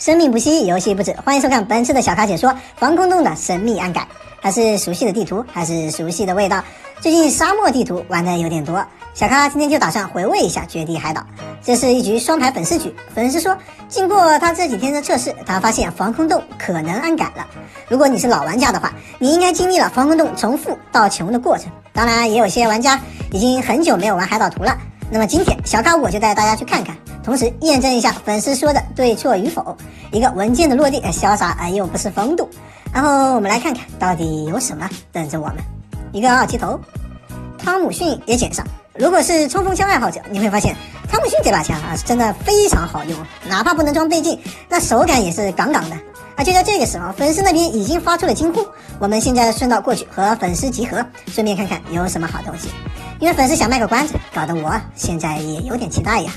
生命不息，游戏不止，欢迎收看本次的小咖解说《防空洞的神秘暗改》。还是熟悉的地图，还是熟悉的味道？最近沙漠地图玩的有点多，小咖今天就打算回味一下《绝地海岛》。这是一局双排粉丝局，粉丝说，经过他这几天的测试，他发现防空洞可能暗改了。如果你是老玩家的话，你应该经历了防空洞从富到穷的过程。当然，也有些玩家已经很久没有玩海岛图了。那么今天小咖我就带大家去看看。同时验证一下粉丝说的对错与否，一个文件的落地，潇洒而又不失风度。然后我们来看看到底有什么等着我们。一个二级头，汤姆逊也捡上。如果是冲锋枪爱好者，你会发现汤姆逊这把枪啊是真的非常好用，哪怕不能装倍镜，那手感也是杠杠的。而就在这个时候，粉丝那边已经发出了惊呼。我们现在顺道过去和粉丝集合，顺便看看有什么好东西。因为粉丝想卖个关子，搞得我现在也有点期待呀。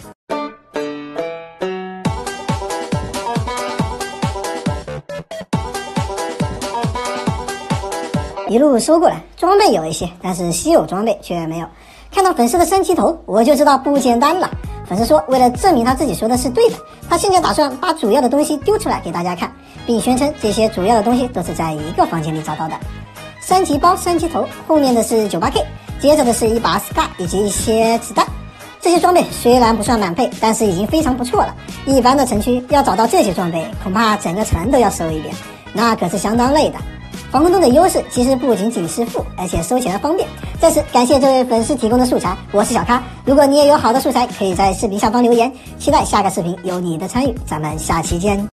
一路收过来，装备有一些，但是稀有装备却没有。看到粉丝的升级头，我就知道不简单了。粉丝说，为了证明他自己说的是对的，他现在打算把主要的东西丢出来给大家看，并宣称这些主要的东西都是在一个房间里找到的。升级包、升级头，后面的是九八 K，接着的是一把 Scar 以及一些子弹。这些装备虽然不算满配，但是已经非常不错了。一般的城区要找到这些装备，恐怕整个城都要收一遍，那可是相当累的。防空洞的优势其实不仅仅是富，而且收钱方便。在此感谢这位粉丝提供的素材，我是小咖。如果你也有好的素材，可以在视频下方留言，期待下个视频有你的参与。咱们下期见。